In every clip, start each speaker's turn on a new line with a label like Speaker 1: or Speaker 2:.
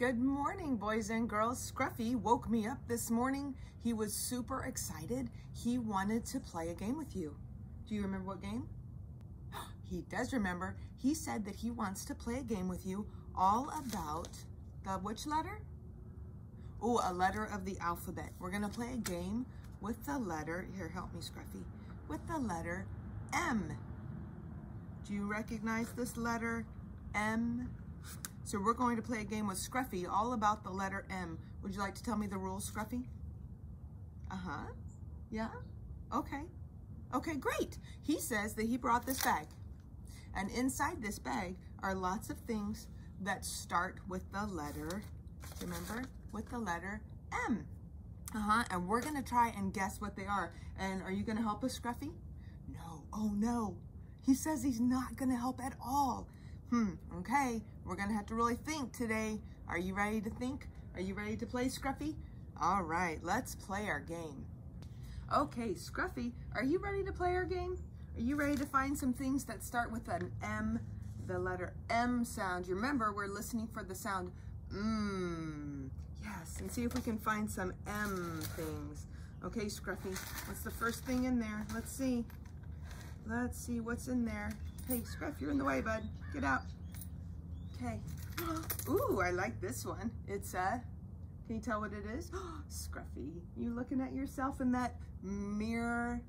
Speaker 1: Good morning, boys and girls. Scruffy woke me up this morning. He was super excited. He wanted to play a game with you. Do you remember what game? He does remember. He said that he wants to play a game with you all about the which letter? Oh, a letter of the alphabet. We're going to play a game with the letter, here, help me, Scruffy, with the letter M. Do you recognize this letter M? So we're going to play a game with Scruffy all about the letter M. Would you like to tell me the rules, Scruffy? Uh-huh. Yeah? Okay. Okay, great. He says that he brought this bag. And inside this bag are lots of things that start with the letter, remember, with the letter M. Uh-huh, and we're gonna try and guess what they are. And are you gonna help us, Scruffy? No, oh no. He says he's not gonna help at all. Okay, we're gonna have to really think today. Are you ready to think? Are you ready to play, Scruffy? All right, let's play our game. Okay, Scruffy, are you ready to play our game? Are you ready to find some things that start with an M, the letter M sound? You remember, we're listening for the sound mmm. Yes, and see if we can find some M things. Okay, Scruffy, what's the first thing in there? Let's see. Let's see what's in there. Hey, Scruff, you're in the way, bud. Get out. Okay. Ooh, I like this one. It's a, can you tell what it is? Scruffy, you looking at yourself in that mirror?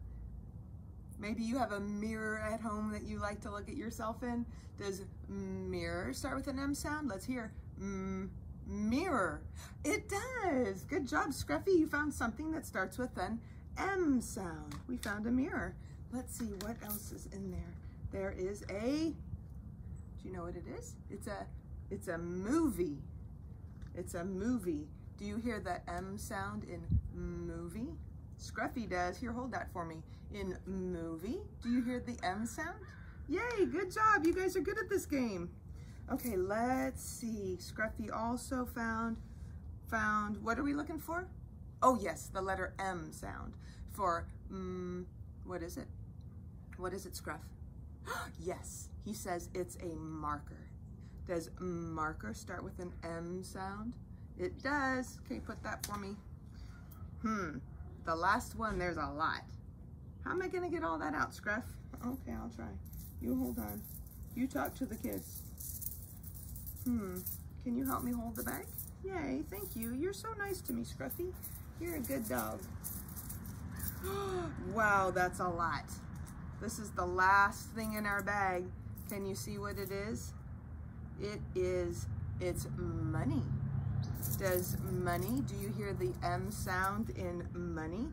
Speaker 1: Maybe you have a mirror at home that you like to look at yourself in. Does mirror start with an M sound? Let's hear. Mm, mirror. It does. Good job, Scruffy. You found something that starts with an M sound. We found a mirror. Let's see what else is in there there is a, do you know what it is? It's a, it's a movie. It's a movie. Do you hear the M sound in movie? Scruffy does. Here, hold that for me. In movie, do you hear the M sound? Yay, good job. You guys are good at this game. Okay, let's see. Scruffy also found, found, what are we looking for? Oh yes, the letter M sound for, mm, what is it? What is it, Scruff? yes, he says it's a marker. Does marker start with an M sound? It does. Can you put that for me. Hmm, the last one, there's a lot. How am I gonna get all that out, Scruff? Okay, I'll try. You hold on. You talk to the kids. Hmm, can you help me hold the bag? Yay, thank you. You're so nice to me, Scruffy. You're a good dog. wow, that's a lot. This is the last thing in our bag. Can you see what it is? It is, it's money. Does money, do you hear the M sound in money?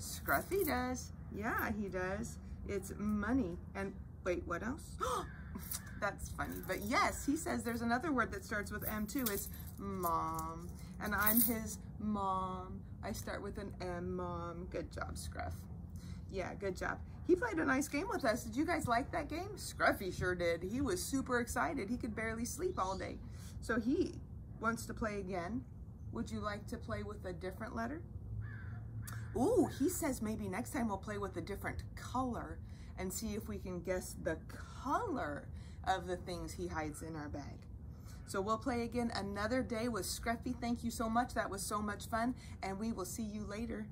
Speaker 1: Scruffy does. Yeah, he does. It's money. And wait, what else? That's funny. But yes, he says there's another word that starts with M too. It's mom. And I'm his mom. I start with an M, mom. Good job, Scruff. Yeah, good job. He played a nice game with us. Did you guys like that game? Scruffy sure did. He was super excited. He could barely sleep all day. So he wants to play again. Would you like to play with a different letter? Ooh, he says maybe next time we'll play with a different color and see if we can guess the color of the things he hides in our bag. So we'll play again another day with Scruffy. Thank you so much. That was so much fun. And we will see you later.